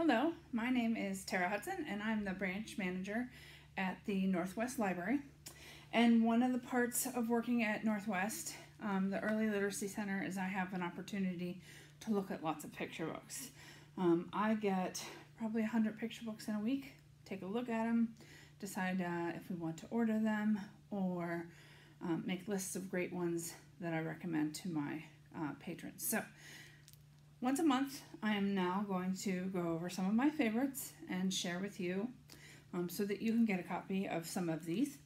Hello, my name is Tara Hudson and I'm the branch manager at the Northwest Library. And one of the parts of working at Northwest, um, the Early Literacy Center, is I have an opportunity to look at lots of picture books. Um, I get probably 100 picture books in a week, take a look at them, decide uh, if we want to order them, or um, make lists of great ones that I recommend to my uh, patrons. So once a month, I am now going to go over some of my favorites and share with you um, so that you can get a copy of some of these.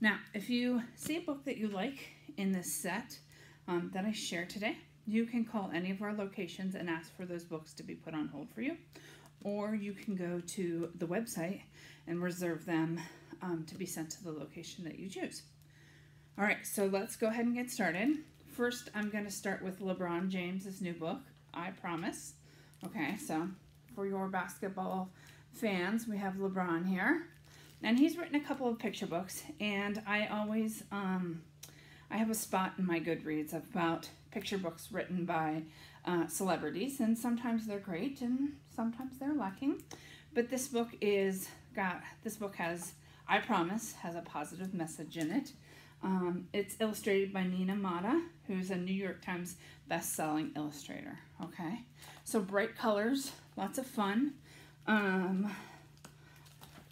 Now, if you see a book that you like in this set um, that I share today, you can call any of our locations and ask for those books to be put on hold for you. Or you can go to the website and reserve them um, to be sent to the location that you choose. All right, so let's go ahead and get started. First, I'm going to start with LeBron James's new book, I Promise. Okay, so for your basketball fans, we have LeBron here. And he's written a couple of picture books, and I always, um, I have a spot in my Goodreads about picture books written by uh, celebrities, and sometimes they're great, and sometimes they're lacking. But this book is got, this book has, I Promise, has a positive message in it. Um, it's illustrated by Nina Mata, who's a New York Times best-selling illustrator. Okay, so bright colors, lots of fun. Um,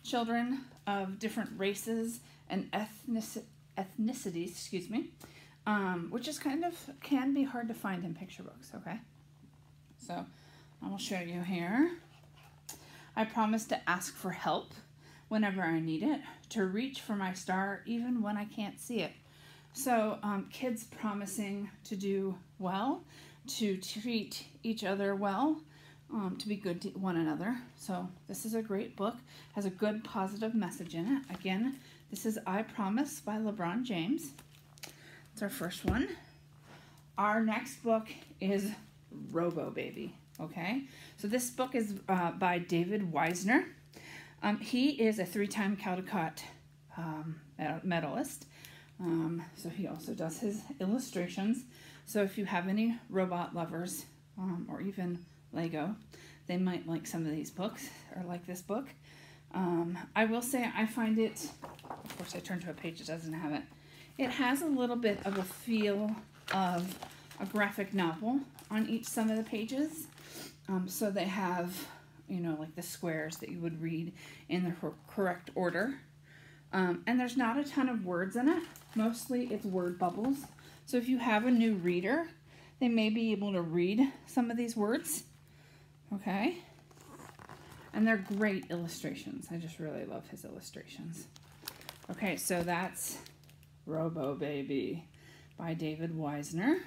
children of different races and ethnic ethnicities, excuse me, um, which is kind of can be hard to find in picture books. Okay, so I will show you here. I promise to ask for help whenever I need it, to reach for my star even when I can't see it. So um, kids promising to do well, to treat each other well, um, to be good to one another. So this is a great book, has a good positive message in it. Again, this is I Promise by LeBron James. It's our first one. Our next book is Robo Baby, okay? So this book is uh, by David Wiesner. Um, he is a three-time Caldecott um, medalist. Um, so he also does his illustrations. So if you have any robot lovers um, or even Lego, they might like some of these books or like this book. Um, I will say I find it, of course I turned to a page that doesn't have it, it has a little bit of a feel of a graphic novel on each some of the pages. Um, so they have you know, like the squares that you would read in the correct order. Um, and there's not a ton of words in it. Mostly it's word bubbles. So if you have a new reader, they may be able to read some of these words. Okay. And they're great illustrations. I just really love his illustrations. Okay, so that's Robo Baby by David Wiesner.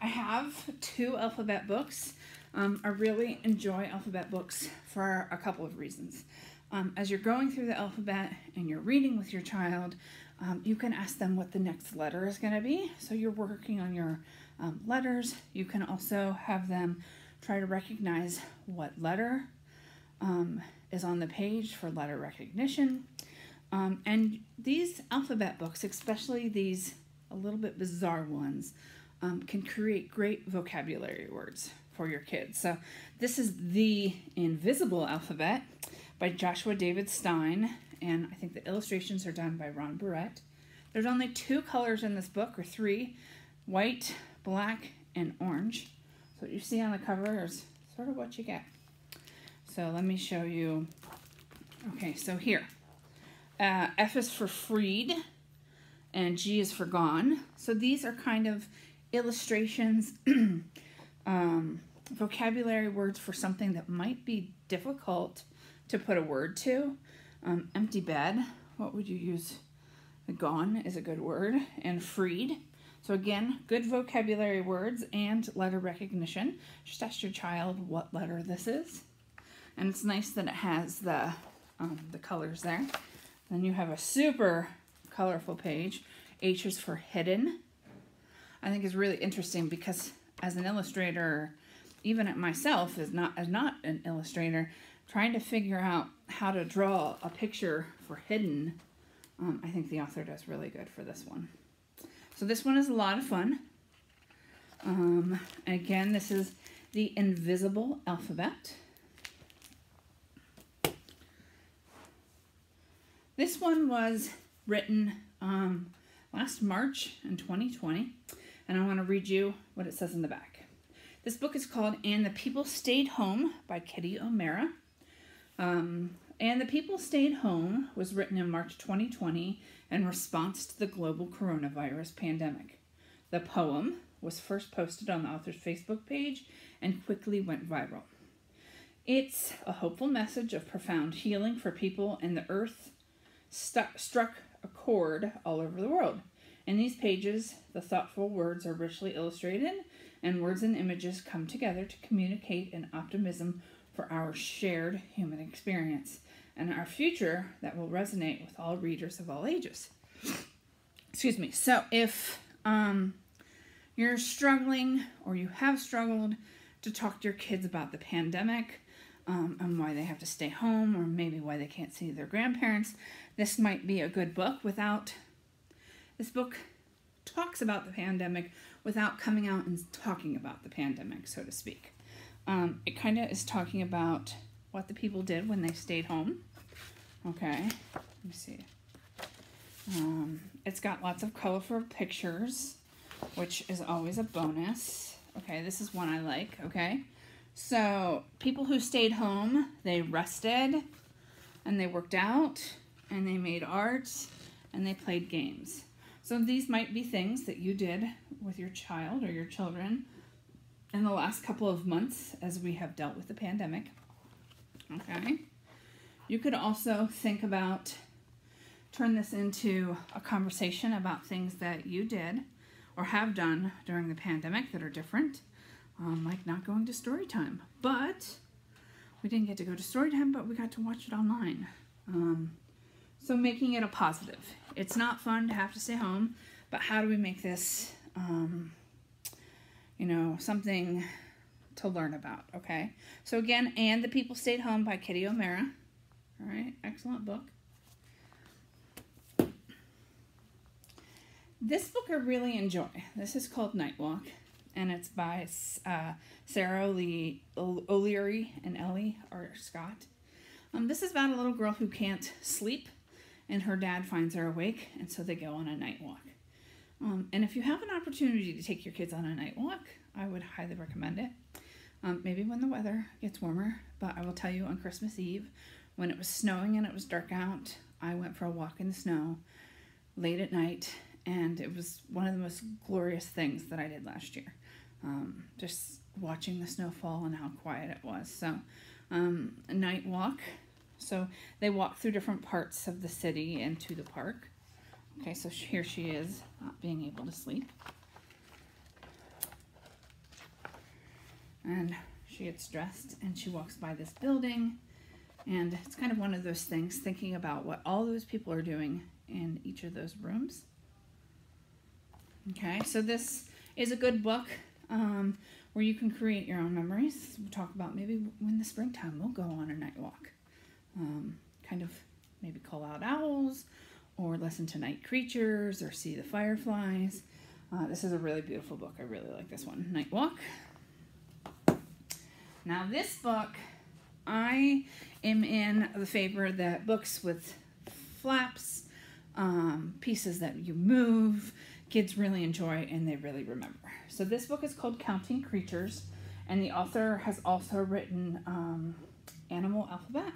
I have two alphabet books. Um, I really enjoy alphabet books for a couple of reasons. Um, as you're going through the alphabet and you're reading with your child, um, you can ask them what the next letter is going to be. So you're working on your um, letters. You can also have them try to recognize what letter um, is on the page for letter recognition. Um, and these alphabet books, especially these a little bit bizarre ones, can create great vocabulary words for your kids. So this is the Invisible Alphabet by Joshua David Stein, and I think the illustrations are done by Ron Barrett. There's only two colors in this book, or three, white, black, and orange. So what you see on the cover is sort of what you get. So let me show you. Okay, so here. Uh, F is for freed, and G is for gone. So these are kind of illustrations um, vocabulary words for something that might be difficult to put a word to. Um, empty bed, what would you use? Gone is a good word, and freed. So again, good vocabulary words and letter recognition. Just ask your child what letter this is. And it's nice that it has the, um, the colors there. Then you have a super colorful page. H is for hidden. I think is really interesting because as an illustrator, even at myself as not as not an illustrator, trying to figure out how to draw a picture for hidden, um, I think the author does really good for this one. So this one is a lot of fun. Um, again, this is The Invisible Alphabet. This one was written um, last March in 2020, and I want to read you what it says in the back. This book is called And the People Stayed Home by Kitty O'Meara. Um, and the People Stayed Home was written in March 2020 in response to the global coronavirus pandemic. The poem was first posted on the author's Facebook page and quickly went viral. It's a hopeful message of profound healing for people, and the earth struck a chord all over the world. In these pages, the thoughtful words are richly illustrated, and words and images come together to communicate an optimism for our shared human experience and our future that will resonate with all readers of all ages. Excuse me. So, if um, you're struggling or you have struggled to talk to your kids about the pandemic um, and why they have to stay home or maybe why they can't see their grandparents, this might be a good book without. This book talks about the pandemic without coming out and talking about the pandemic, so to speak. Um, it kind of is talking about what the people did when they stayed home. Okay, let me see. Um, it's got lots of colorful pictures, which is always a bonus. Okay, this is one I like. Okay, so people who stayed home, they rested and they worked out and they made art and they played games. So these might be things that you did with your child or your children in the last couple of months as we have dealt with the pandemic. Okay. You could also think about turn this into a conversation about things that you did or have done during the pandemic that are different, um, like not going to story time. But we didn't get to go to story time, but we got to watch it online. Um, so making it a positive. It's not fun to have to stay home, but how do we make this, um, you know, something to learn about, okay? So again, And the People Stayed Home by Kitty O'Meara. All right, excellent book. This book I really enjoy. This is called Night Walk, and it's by uh, Sarah Lee O'Leary and Ellie Arscott. Um, this is about a little girl who can't sleep and her dad finds her awake, and so they go on a night walk. Um, and if you have an opportunity to take your kids on a night walk, I would highly recommend it. Um, maybe when the weather gets warmer, but I will tell you on Christmas Eve, when it was snowing and it was dark out, I went for a walk in the snow late at night, and it was one of the most glorious things that I did last year. Um, just watching the snow fall and how quiet it was. So, um, a night walk so they walk through different parts of the city and to the park. Okay, so here she is, not being able to sleep. And she gets dressed and she walks by this building. And it's kind of one of those things, thinking about what all those people are doing in each of those rooms. Okay, so this is a good book um, where you can create your own memories. We'll talk about maybe when the springtime we'll go on a night walk um, kind of maybe call out owls or listen to night creatures or see the fireflies. Uh, this is a really beautiful book. I really like this one, Night Walk. Now, this book, I am in the favor that books with flaps, um, pieces that you move, kids really enjoy and they really remember. So, this book is called Counting Creatures, and the author has also written um, Animal Alphabet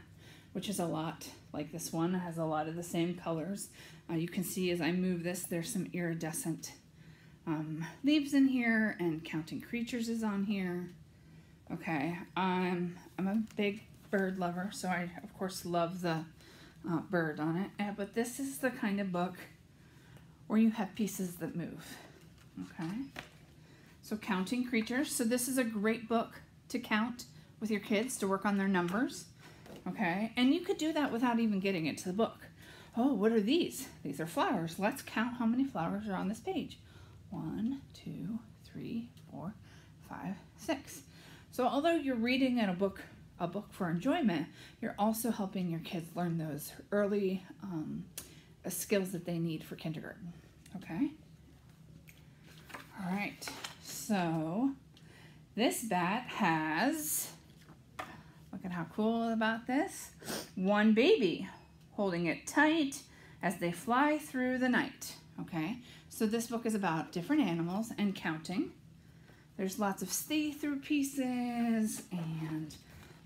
which is a lot like this one. Has a lot of the same colors. Uh, you can see as I move this, there's some iridescent um, leaves in here and Counting Creatures is on here. Okay, I'm a big bird lover, so I, of course, love the uh, bird on it. Uh, but this is the kind of book where you have pieces that move. Okay, so Counting Creatures. So this is a great book to count with your kids to work on their numbers. Okay, and you could do that without even getting into the book. Oh, what are these? These are flowers. Let's count how many flowers are on this page. One, two, three, four, five, six. So although you're reading in a book, a book for enjoyment, you're also helping your kids learn those early um, skills that they need for kindergarten. Okay. All right. So This bat has, look at how cool about this, one baby holding it tight as they fly through the night. Okay, so this book is about different animals and counting. There's lots of see-through pieces and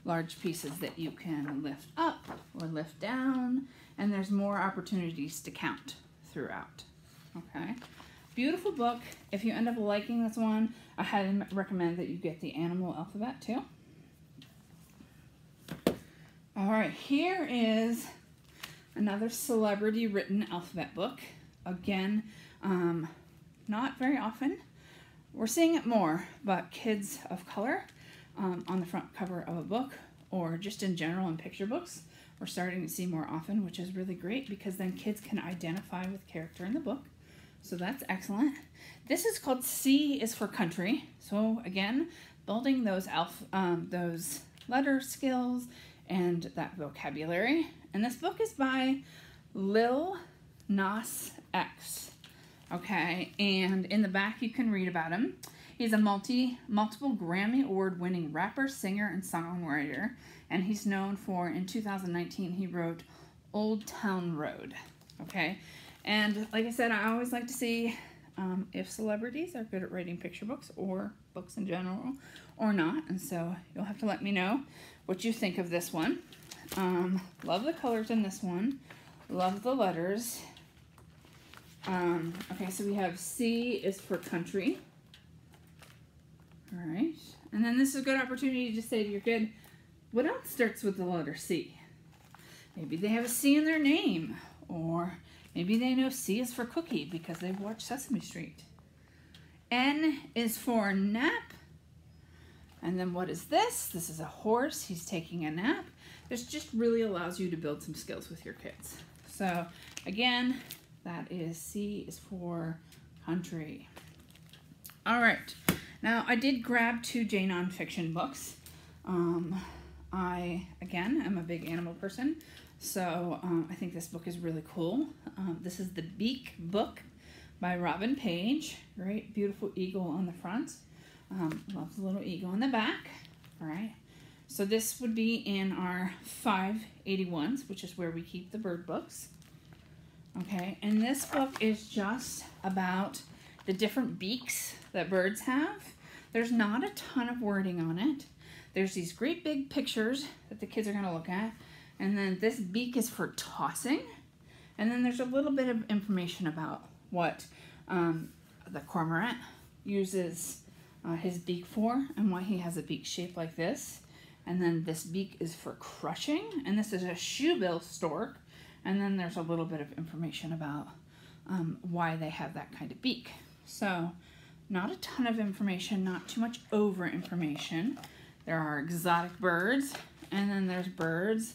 large pieces that you can lift up or lift down, and there's more opportunities to count throughout. Okay, beautiful book. If you end up liking this one, I highly recommend that you get the animal alphabet too. All right, here is another celebrity written alphabet book. Again, um, not very often. We're seeing it more, but kids of color um, on the front cover of a book or just in general in picture books, we're starting to see more often, which is really great because then kids can identify with character in the book. So that's excellent. This is called C is for country. So again, building those alpha, um, those letter skills and that vocabulary. And this book is by Lil Nas X. Okay, and in the back you can read about him. He's a multi multiple Grammy award winning rapper, singer, and songwriter, and he's known for in 2019 he wrote Old Town Road. Okay, and like I said, I always like to see um, if celebrities are good at writing picture books or books in general or not, and so you'll have to let me know what you think of this one. Um, love the colors in this one. Love the letters. Um, okay, so we have C is for country. All right. And then this is a good opportunity to say to your kid, what else starts with the letter C? Maybe they have a C in their name, or maybe they know C is for cookie because they've watched Sesame Street. N is for nap. And then what is this? This is a horse. He's taking a nap. This just really allows you to build some skills with your kids. So again, that is C is for country. All right. Now, I did grab two J nonfiction books. Um, I, again, am a big animal person, so um, I think this book is really cool. Um, this is The Beak Book by Robin Page. Great, beautiful eagle on the front. Um, love the little eagle in the back. All right. So this would be in our 581s, which is where we keep the bird books. Okay, and this book is just about the different beaks that birds have. There's not a ton of wording on it. There's these great big pictures that the kids are going to look at. And then this beak is for tossing. And then there's a little bit of information about what um, the cormorant uses uh, his beak for and why he has a beak shaped like this. And then this beak is for crushing. And this is a shoebill stork. And then there's a little bit of information about um, why they have that kind of beak. So not a ton of information, not too much over information. There are exotic birds, and then there's birds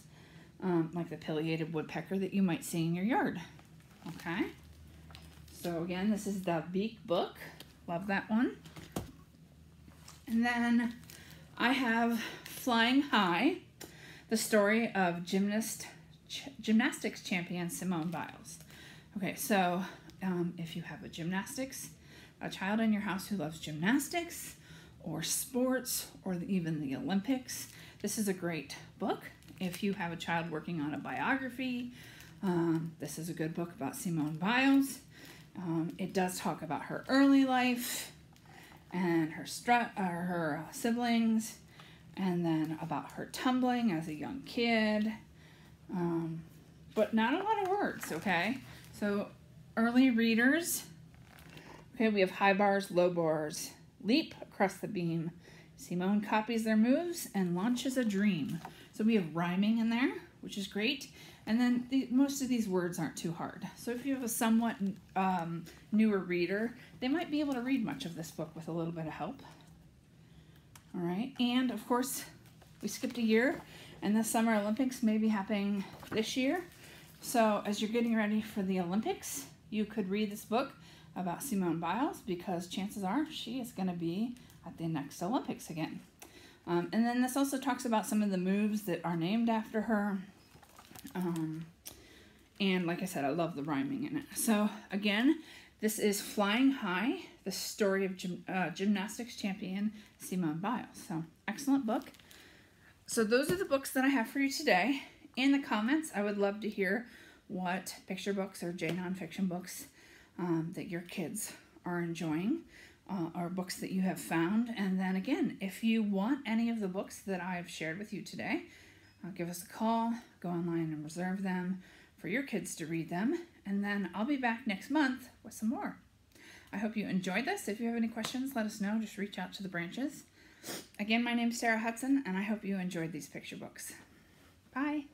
um, like the pileated woodpecker that you might see in your yard. Okay, so again, this is the Beak Book. Love that one. And then I have Flying High, the story of gymnast, gymnastics champion Simone Biles. Okay, so um, if you have a gymnastics, a child in your house who loves gymnastics or sports or even the Olympics, this is a great book. If you have a child working on a biography, um, this is a good book about Simone Biles. Um, it does talk about her early life and her, stru- uh, her siblings, and then about her tumbling as a young kid. Um, but not a lot of words, okay? So early readers, okay, we have high bars, low bars, leap across the beam. Simone copies their moves and launches a dream. So we have rhyming in there, which is great. And then the, most of these words aren't too hard. So if you have a somewhat um, newer reader, they might be able to read much of this book with a little bit of help. All right, and of course, we skipped a year, and the Summer Olympics may be happening this year. So as you're getting ready for the Olympics, you could read this book about Simone Biles because chances are she is going to be at the next Olympics again. Um, and then this also talks about some of the moves that are named after her. Um, and like I said, I love the rhyming in it. So again, this is Flying High, the story of gym, uh, gymnastics champion Simone Biles. So, excellent book. So, those are the books that I have for you today. In the comments, I would love to hear what picture books or J nonfiction books um, that your kids are enjoying uh, or books that you have found. And then again, if you want any of the books that I've shared with you today, uh, give us a call, go online and reserve them for your kids to read them. And then I'll be back next month with some more. I hope you enjoyed this. If you have any questions, let us know. Just reach out to the branches. Again, my name is Tara Hudson, and I hope you enjoyed these picture books. Bye.